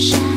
shine.